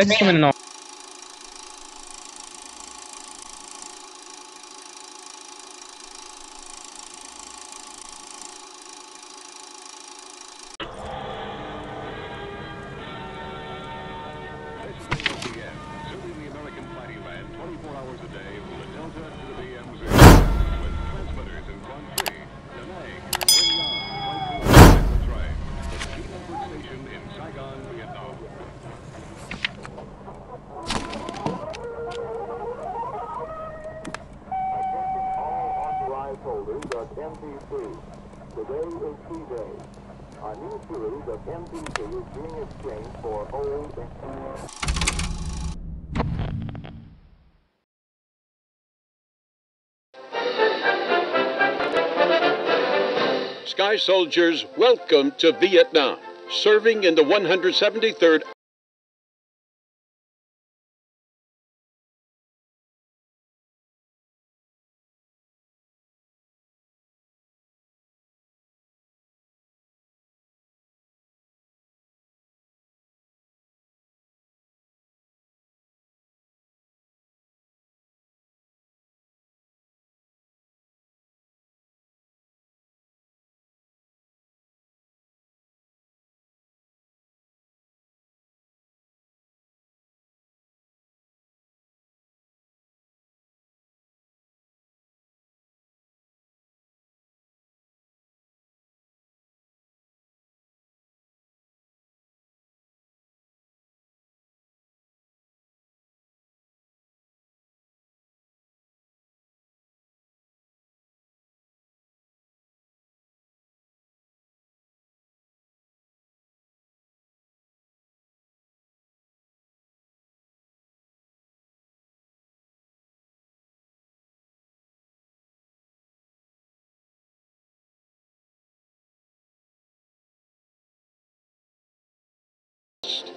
Adesso me no. Serving the American fighting band 24 hours a day from the Delta to the DMZ. With transmitters in Quang Tri, Da Nang, Pyongyang, Haikou, and Nha Trang. The key network station in Saigon, Vietnam. Attention all authorized holders of MPC. Today is T-Day. A new series of MPC is being exchanged for old... Sky Soldiers, welcome to Vietnam. Serving in the 173rd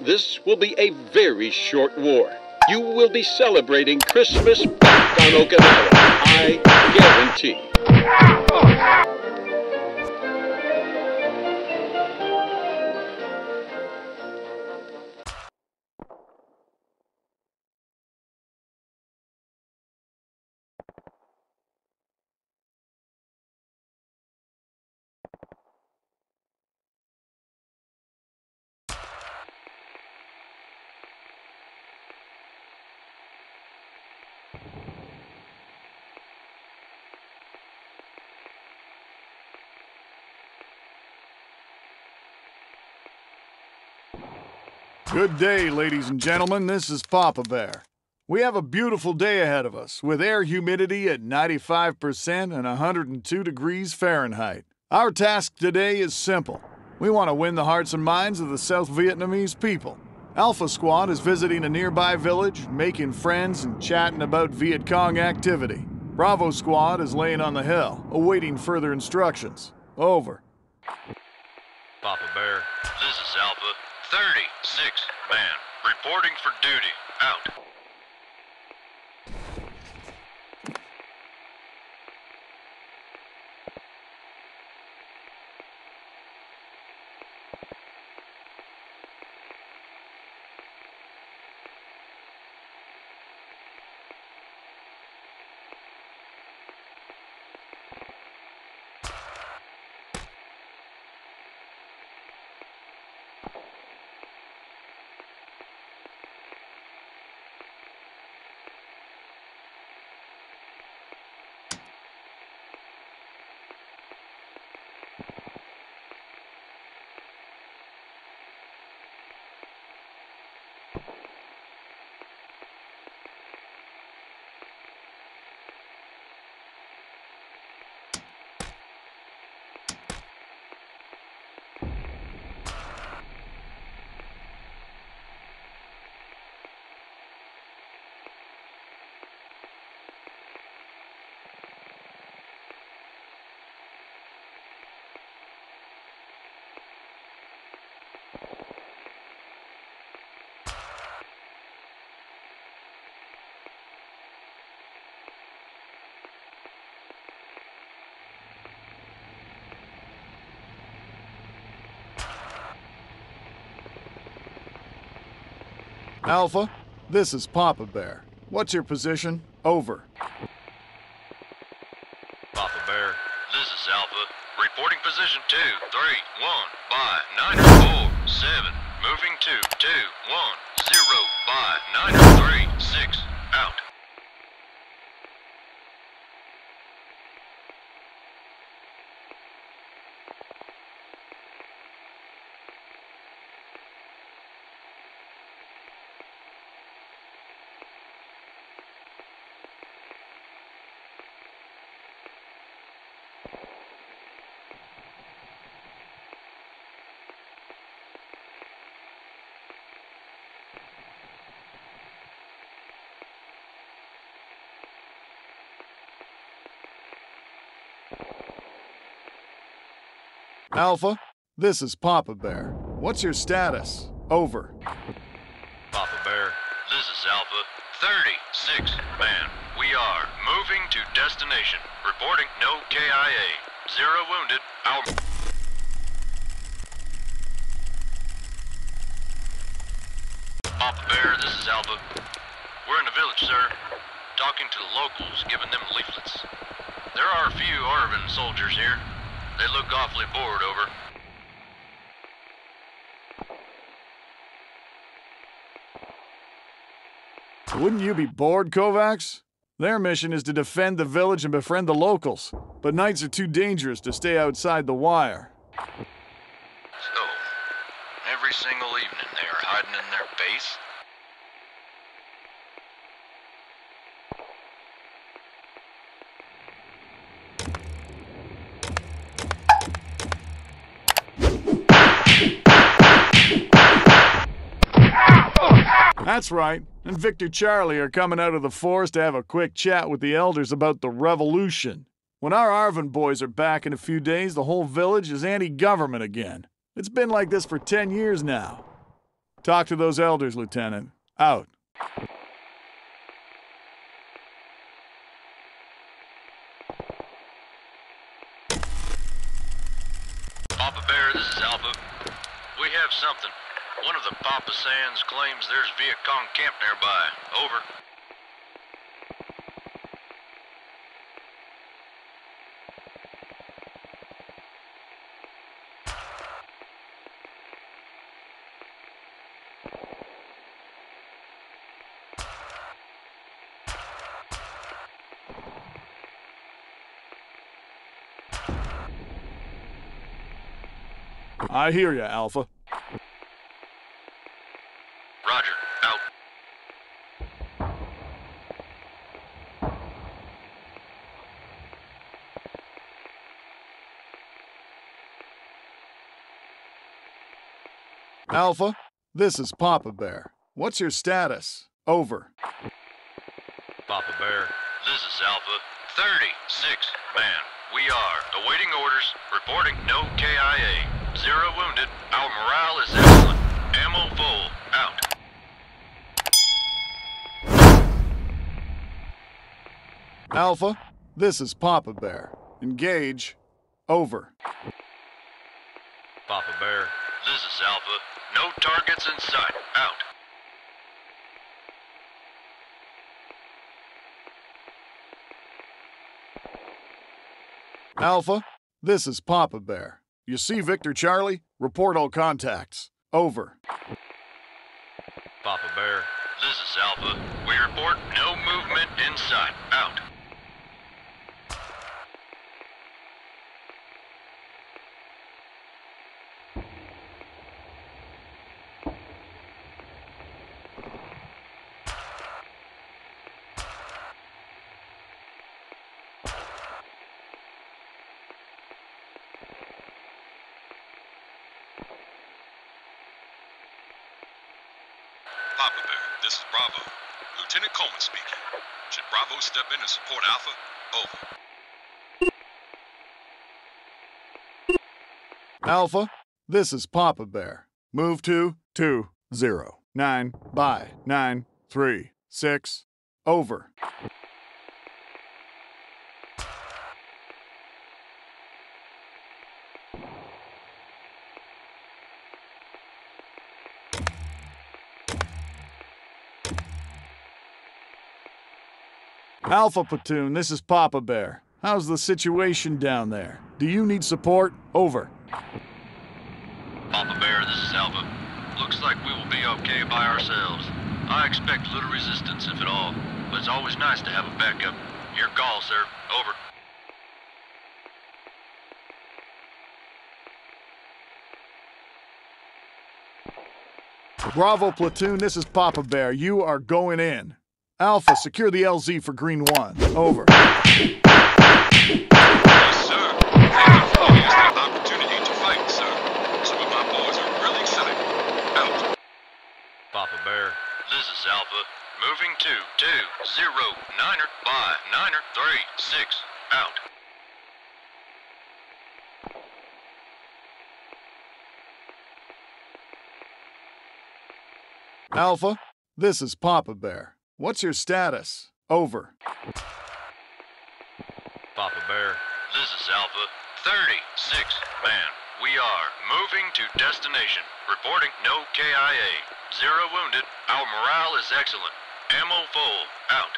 This will be a very short war. You will be celebrating Christmas back on Okinawa. I guarantee. Good day, ladies and gentlemen. This is Papa Bear. We have a beautiful day ahead of us with air humidity at 95% and 102 degrees Fahrenheit. Our task today is simple. We want to win the hearts and minds of the South Vietnamese people. Alpha Squad is visiting a nearby village, making friends and chatting about Viet Cong activity. Bravo Squad is laying on the hill, awaiting further instructions. Over. Papa Bear, this is Alpha. 36 man, reporting for duty. Out. Alpha, this is Papa Bear. What's your position? Over. Papa Bear, this is Alpha. Reporting position 2, 3, 1, by Niner 4, 7. Moving to 2, 1, 0, by Niner 3, 6, out. Alpha, this is Papa Bear. What's your status? Over. Papa Bear, this is Alpha. 36, man. We are moving to destination. Reporting no KIA. Zero wounded. Our... Papa Bear, this is Alpha. We're in the village, sir. Talking to the locals, giving them leaflets. There are a few ARVN soldiers here. They look awfully bored over. Wouldn't you be bored, Kovacs? Their mission is to defend the village and befriend the locals, but nights are too dangerous to stay outside the wire. So, every single evening they are hiding in their base? That's right. And Victor Charlie are coming out of the forest to have a quick chat with the elders about the revolution. When our ARVN boys are back in a few days, the whole village is anti government again. It's been like this for 10 years now. Talk to those elders, Lieutenant. Out. Papa Bear, this is Alpha. We have something. One of the Papa sans claims there's Viet Cong camp nearby. Over. I hear you, Alpha. Roger. Out. Alpha, this is Papa Bear. What's your status? Over. Papa Bear, this is Alpha. 36, man. We are awaiting orders, reporting no KIA. Zero wounded. Our morale is excellent. Ammo full. Out. Alpha, this is Papa Bear. Engage. Over. Papa Bear, this is Alpha. Targets in sight. Out. Alpha, this is Papa Bear. You see Victor Charlie? Report all contacts. Over. Papa Bear, this is Alpha. We report no movement in sight. Out. Papa Bear, this is Bravo. Lieutenant Coleman speaking. Should Bravo step in and support Alpha? Over. Alpha, this is Papa Bear. Move to 2 0 9 by 9 3 6. Over. Alpha Platoon, this is Papa Bear. How's the situation down there? Do you need support? Over. Papa Bear, this is Alpha. Looks like we will be okay by ourselves. I expect little resistance, if at all, but it's always nice to have a backup. Your call, sir. Over. Bravo Platoon, this is Papa Bear. You are going in. Alpha, secure the LZ for Green 1. Over. Yes, sir. Thank you for giving us the opportunity to fight, sir. Some of my boys are really excited. Out. Papa Bear, this is Alpha. Moving to 2, 0, Niner, by Niner, 3, 6, out. Alpha, this is Papa Bear. What's your status? Over. Papa Bear, this is Alpha. 36, man. We are moving to destination. Reporting no KIA. Zero wounded. Our morale is excellent. Ammo full. Out.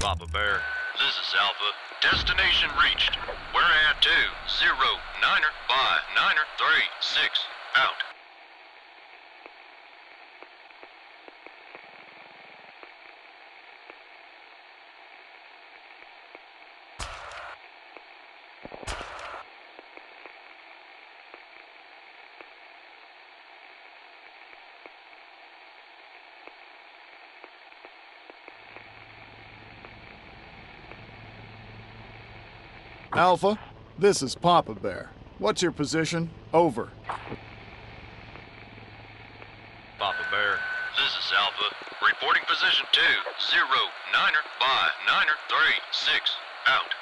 Papa Bear, this is Alpha. Destination reached. We're at 2, 0, Niner, by Niner, 3, 6, out. Alpha, this is Papa Bear. What's your position? Over. Papa Bear, this is Alpha. Reporting position 2, 0, Niner, by Niner, 3, 6, out.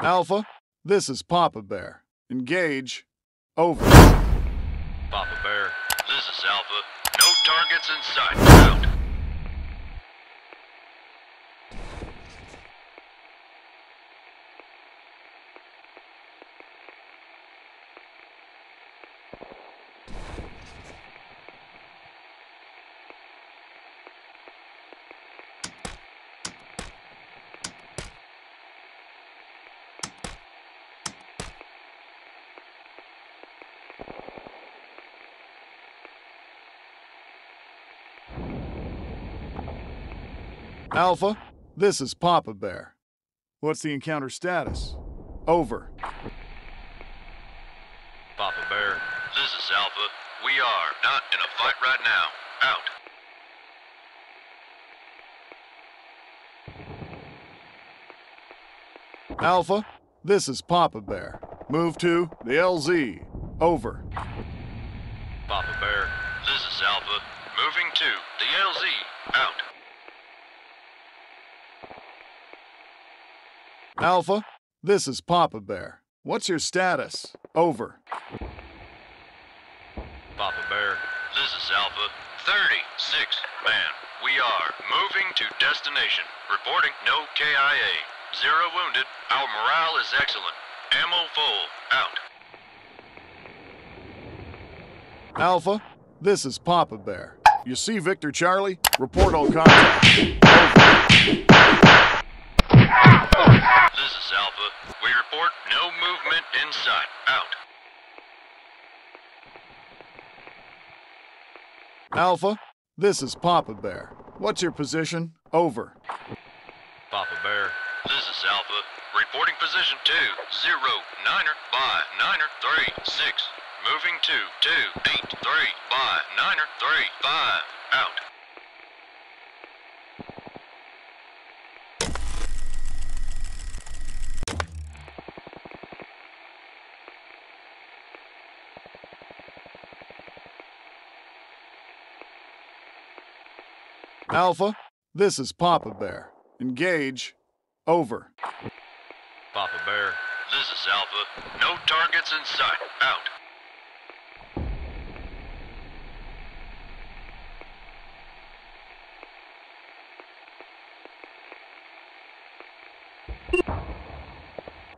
Alpha, this is Papa Bear. Engage. Over. Papa Bear, this is Alpha. Targets in sight. Out. Alpha, this is Papa Bear. What's the encounter status? Over. Papa Bear, this is Alpha. We are not in a fight right now. Out. Alpha, this is Papa Bear. Move to the LZ. Over. Papa Bear, this is Alpha. Moving to the LZ. Out. Alpha, this is Papa Bear. What's your status? Over. Papa Bear, this is Alpha. 36, man. We are moving to destination. Reporting no KIA. Zero wounded. Our morale is excellent. Ammo full. Out. Alpha, this is Papa Bear. You see Victor Charlie? Report all contact. This is Alpha. We report no movement in sight. Out. Alpha, this is Papa Bear. What's your position? Over. Papa Bear, this is Alpha. Reporting position 2, 0, Niner, by, Niner, 3, 6. Moving to 2, 8, 3, by, Niner, 3, 5, out. Alpha, this is Papa Bear. Engage. Over. Papa Bear, this is Alpha. No targets in sight. Out.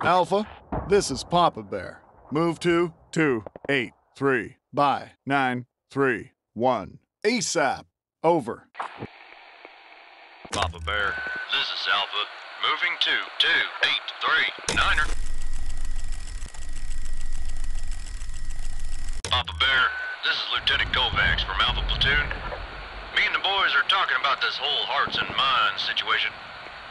Alpha, this is Papa Bear. Move to 2 8 3. By 9, 3, 1. ASAP. Over. Papa Bear, this is Alpha. Moving to 283 Niner. Papa Bear, this is Lieutenant Kovacs from Alpha Platoon. Me and the boys are talking about this whole hearts and minds situation.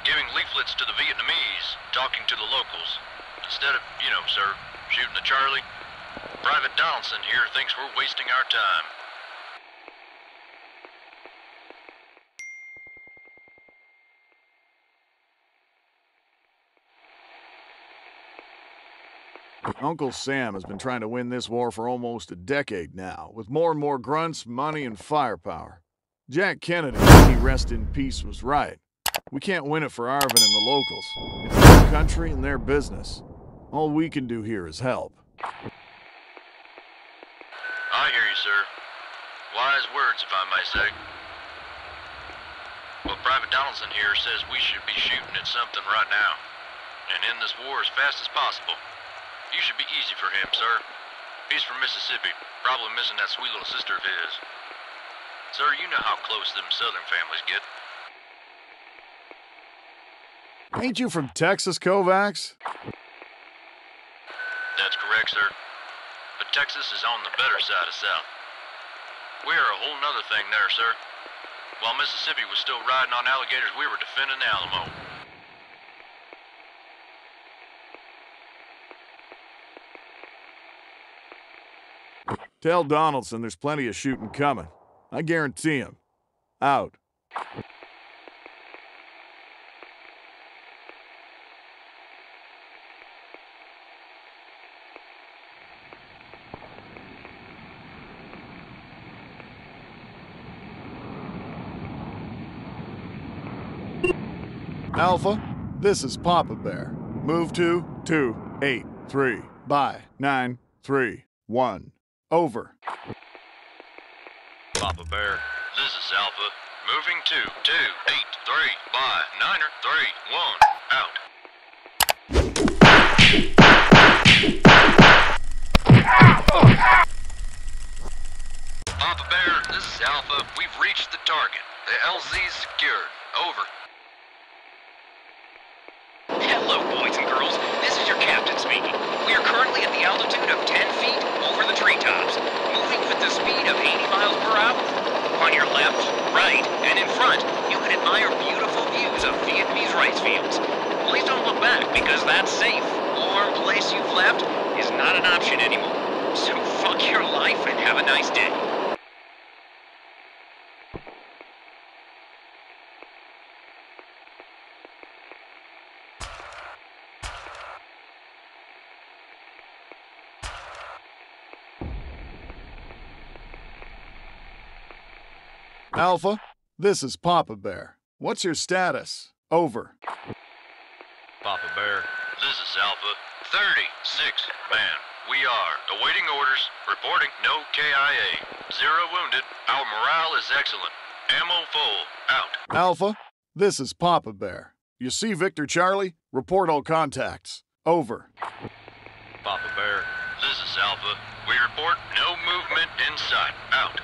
Giving leaflets to the Vietnamese, talking to the locals. Instead of, you know, sir, shooting the Charlie. Private Donaldson here thinks we're wasting our time. Uncle Sam has been trying to win this war for almost a decade now, with more and more grunts, money, and firepower. Jack Kennedy, he rest in peace, was right. We can't win it for ARVN and the locals. It's their country and their business. All we can do here is help. I hear you, sir. Wise words, if I may say. Well, Private Donaldson here says we should be shooting at something right now. And end this war as fast as possible. You should be easy for him, sir. He's from Mississippi, probably missing that sweet little sister of his. Sir, you know how close them southern families get. Ain't you from Texas, Kovacs? That's correct, sir. But Texas is on the better side of South. We are a whole nother thing there, sir. While Mississippi was still riding on alligators, we were defending the Alamo. Tell Donaldson there's plenty of shooting coming. I guarantee him. Out. Alpha, this is Papa Bear. Move to 283 by 931. Over. Papa Bear, this is Alpha. Moving to 283 by Niner 3 1. Out. Papa Bear, this is Alpha. We've reached the target. The LZ's secured. Over. Hello, boys and girls. This is your captain speaking. We are currently at the altitude of 10 feet over the treetops, moving with the speed of 80 miles per hour. On your left, right, and in front, you can admire beautiful views of Vietnamese rice fields. Please don't look back because that safe, warm place you've left is not an option anymore. So fuck your life and have a nice day. Alpha, this is Papa Bear. What's your status? Over. Papa Bear, this is Alpha. 36 man. We are awaiting orders, reporting no KIA. Zero wounded. Our morale is excellent. Ammo full. Out. Alpha, this is Papa Bear. You see Victor Charlie? Report all contacts. Over. Papa Bear, this is Alpha. We report no movement in sight. Out.